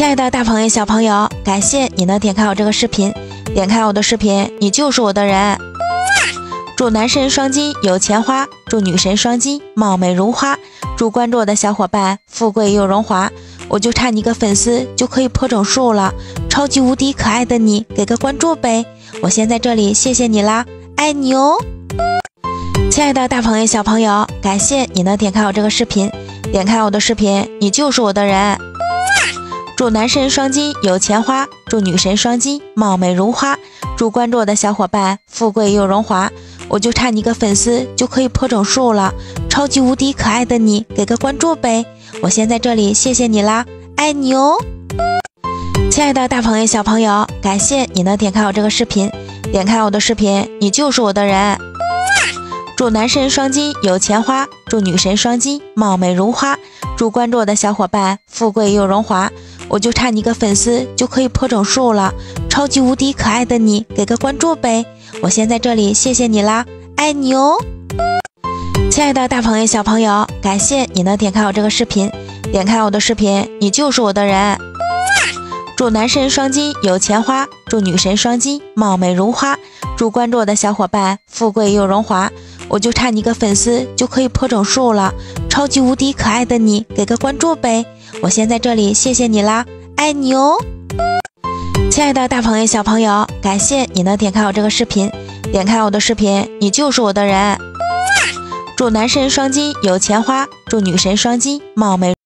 亲爱的大朋友、小朋友，感谢你能点开我这个视频，点开我的视频，你就是我的人。祝男神双击有钱花，祝女神双击貌美如花，祝关注我的小伙伴富贵又荣华。我就差你一个粉丝就可以破整数了，超级无敌可爱的你，给个关注呗！我先在这里谢谢你啦，爱你哦！亲爱的大朋友、小朋友，感谢你能点开我这个视频，点开我的视频，你就是我的人。祝男神双击有钱花，祝女神双击貌美如花，祝关注我的小伙伴富贵又荣华。我就差你个粉丝就可以破整数了，超级无敌可爱的你，给个关注呗！我先在这里谢谢你啦，爱你哦！亲爱的大朋友、小朋友，感谢你能点开我这个视频，点开我的视频，你就是我的人。祝男神双击有钱花，祝女神双击貌美如花，祝关注我的小伙伴富贵又荣华。我就差你个粉丝就可以破整数了，超级无敌可爱的你，给个关注呗！我先在这里谢谢你啦，爱你哦！亲爱的大朋友、小朋友，感谢你能点开我这个视频，点开我的视频，你就是我的人。祝男神双击有钱花，祝女神双击貌美如花，祝关注我的小伙伴富贵又荣华。我就差你个粉丝就可以破整数了，超级无敌可爱的你，给个关注呗！我先在这里谢谢你啦，爱你哦！亲爱的大朋友、小朋友，感谢你能点开我这个视频，点开我的视频，你就是我的人。祝男神双击有钱花，祝女神双击貌美。